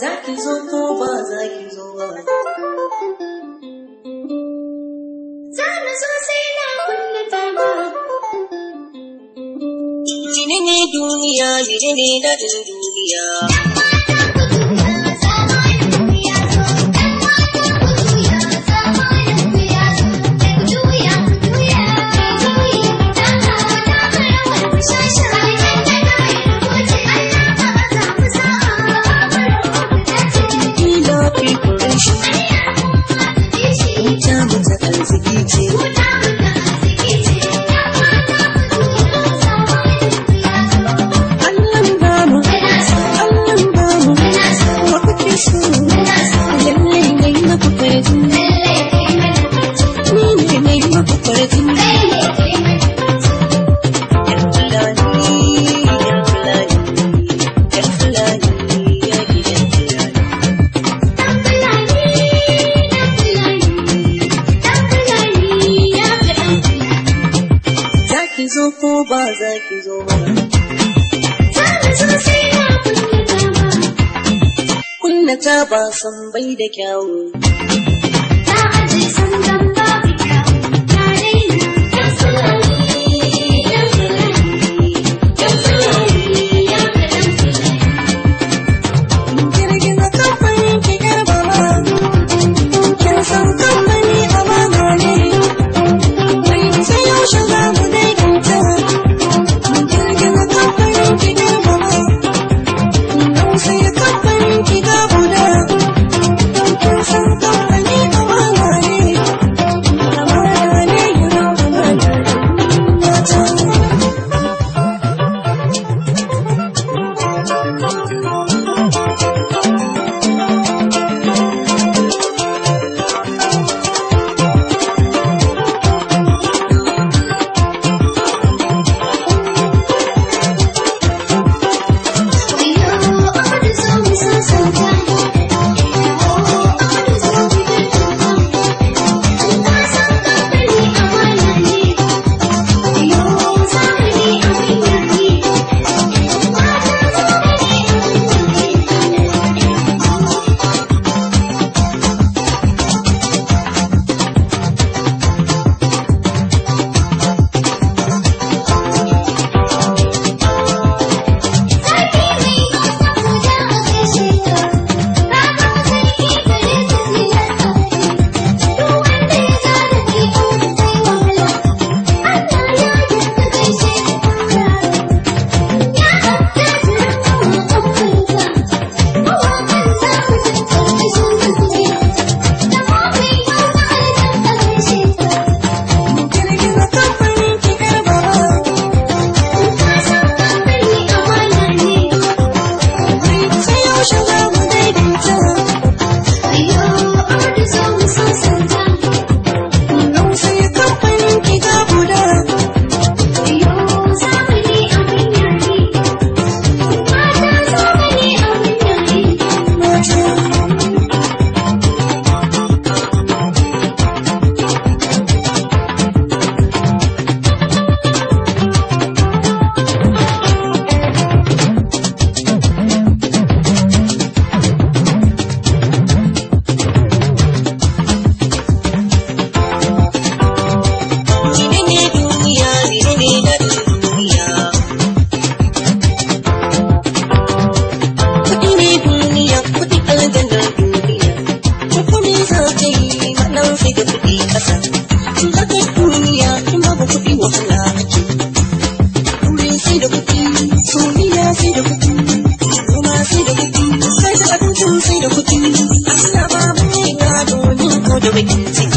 zaki zo to ba zaki zo ba zana zo sai na kulle ba jini ne duniya jini ne daɗin duniya. down, down. zo ko ba za ki zo ba. Kunna ta ba san bai da kyawu. Ta aji san do we continue?